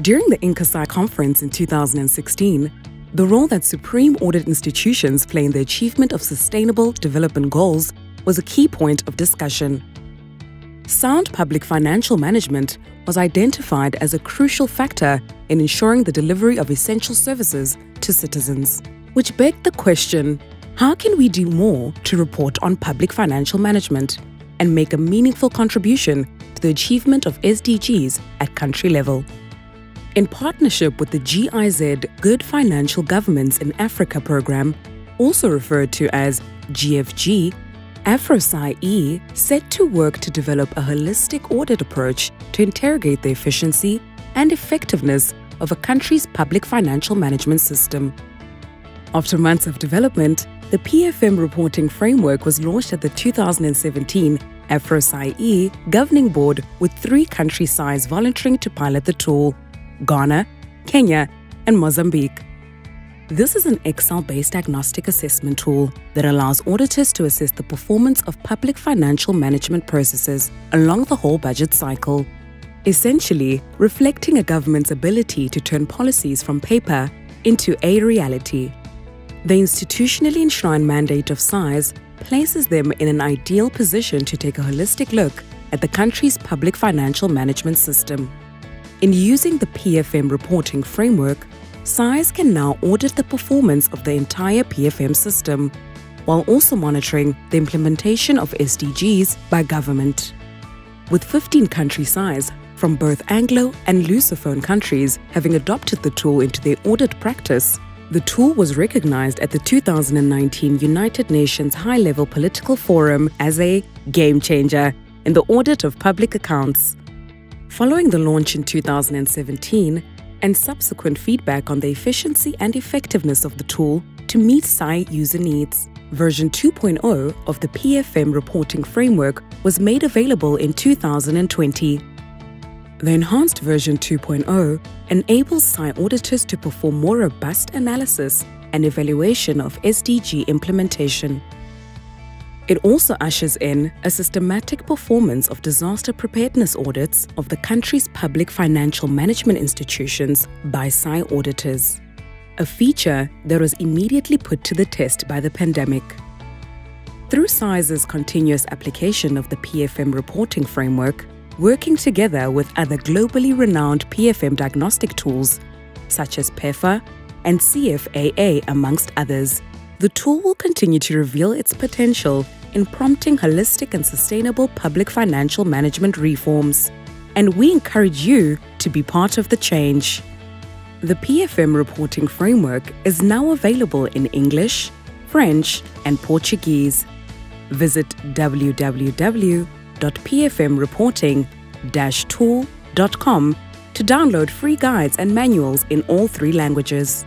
During the INCOSAI conference in 2016, the role that supreme audit institutions play in the achievement of sustainable development goals was a key point of discussion. Sound public financial management was identified as a crucial factor in ensuring the delivery of essential services to citizens, which begged the question how can we do more to report on public financial management and make a meaningful contribution to the achievement of SDGs at country level? In partnership with the GIZ Good Financial Governance in Africa program, also referred to as GFG, AFROSAI-E set to work to develop a holistic audit approach to interrogate the efficiency and effectiveness of a country's public financial management system. After months of development, the PFM reporting framework was launched at the 2017 AFROSAI-E Governing Board with three country SAIs volunteering to pilot the tool Ghana, Kenya, and Mozambique. This is an Excel based diagnostic assessment tool that allows auditors to assess the performance of public financial management processes along the whole budget cycle, essentially reflecting a government's ability to turn policies from paper into a reality. The institutionally enshrined mandate of SAIs places them in an ideal position to take a holistic look at the country's public financial management system. In using the PFM reporting framework, SAIs can now audit the performance of the entire PFM system, while also monitoring the implementation of SDGs by government. With 15 country SAIs from both Anglo and Lusophone countries having adopted the tool into their audit practice, the tool was recognized at the 2019 United Nations High Level Political Forum as a game changer in the audit of public accounts. Following the launch in 2017 and subsequent feedback on the efficiency and effectiveness of the tool to meet SAI user needs, version 2.0 of the PFM reporting framework was made available in 2020. The enhanced version 2.0 enables SAI auditors to perform more robust analysis and evaluation of SDG implementation. It also ushers in a systematic performance of disaster preparedness audits of the country's public financial management institutions by SAI auditors, a feature that was immediately put to the test by the pandemic. Through SAI's continuous application of the PFM reporting framework, working together with other globally renowned PFM diagnostic tools, such as PEFA and CFAA, amongst others, the tool will continue to reveal its potential in prompting holistic and sustainable public financial management reforms. And we encourage you to be part of the change. The PFM reporting framework is now available in English, French, and Portuguese. Visit www.pfmreporting-tool.com to download free guides and manuals in all three languages.